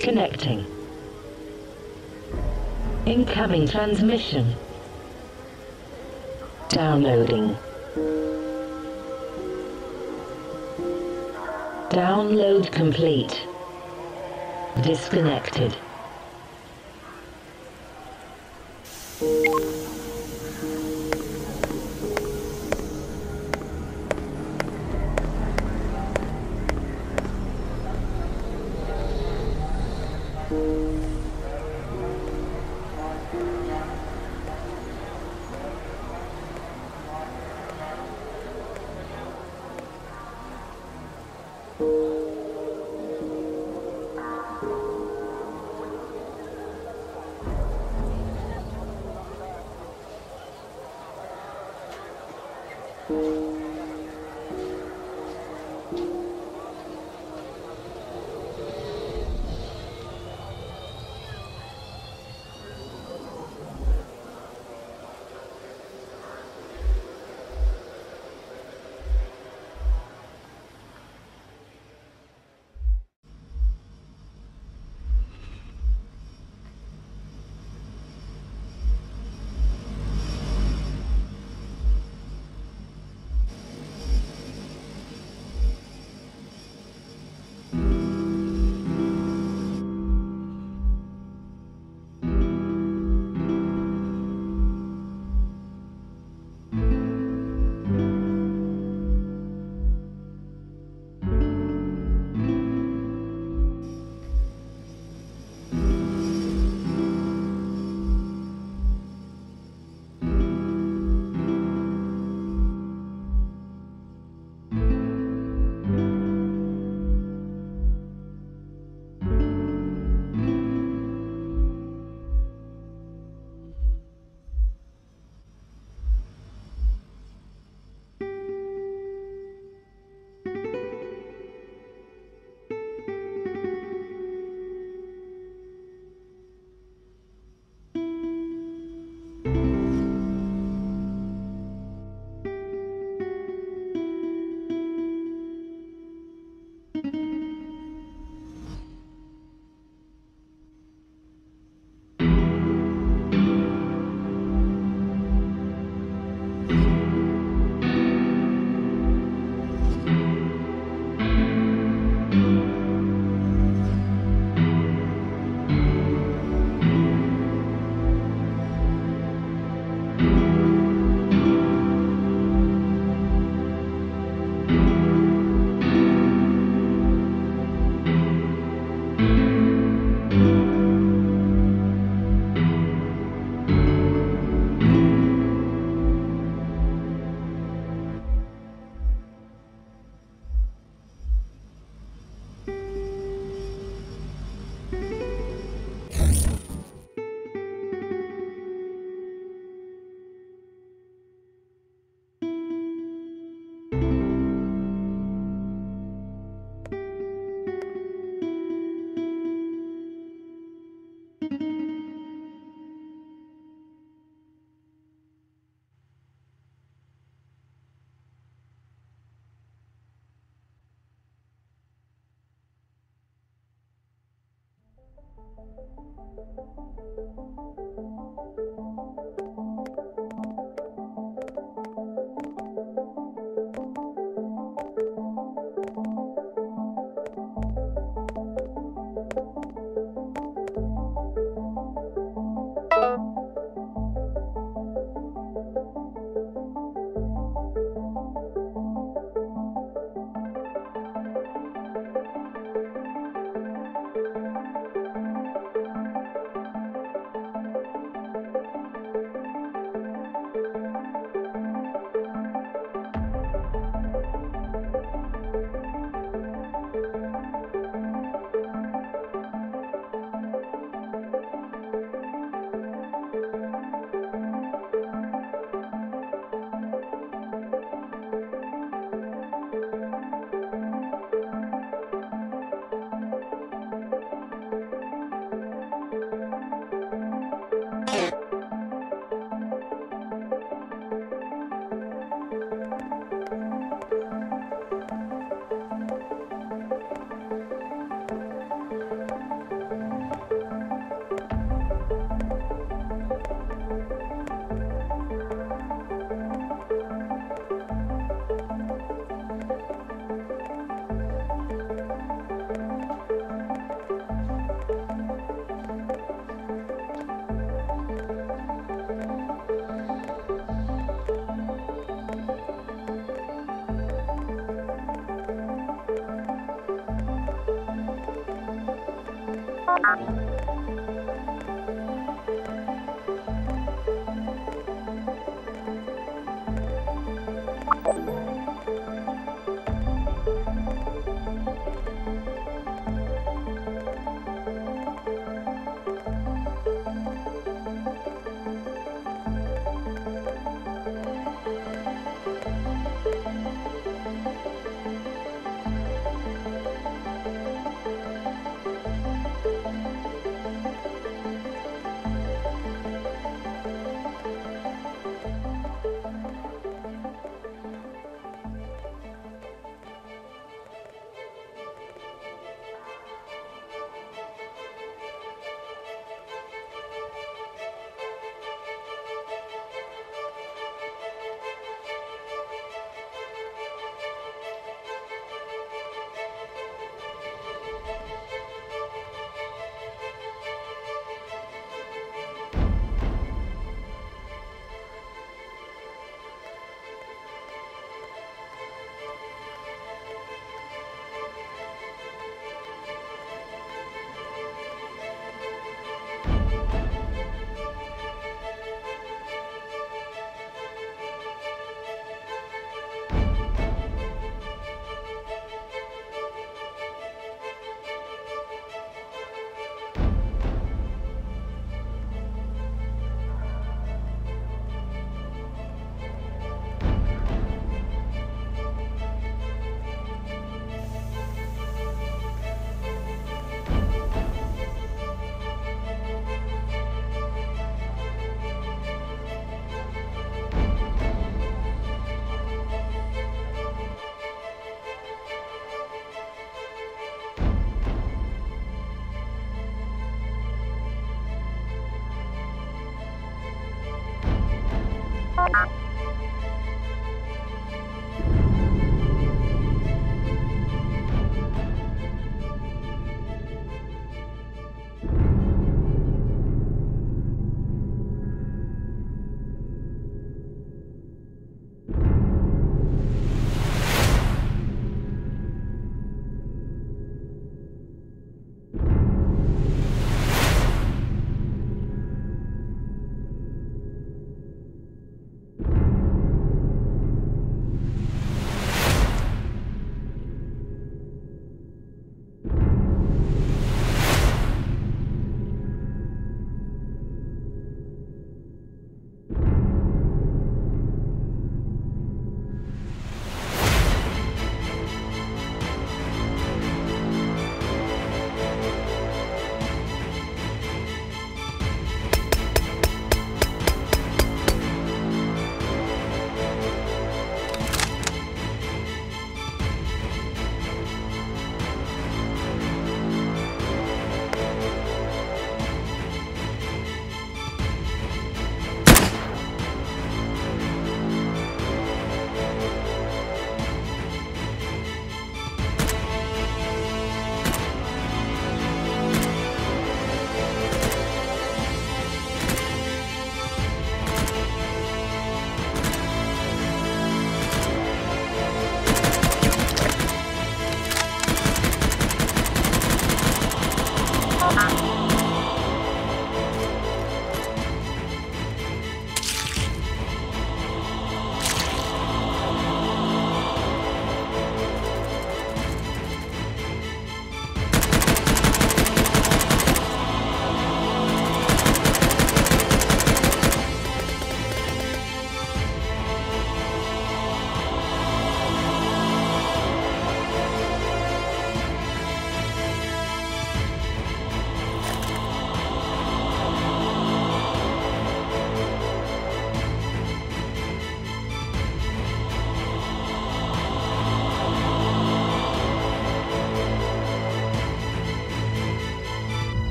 Connecting. Incoming transmission. Downloading. Download complete. Disconnected. Thank you. Bye.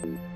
You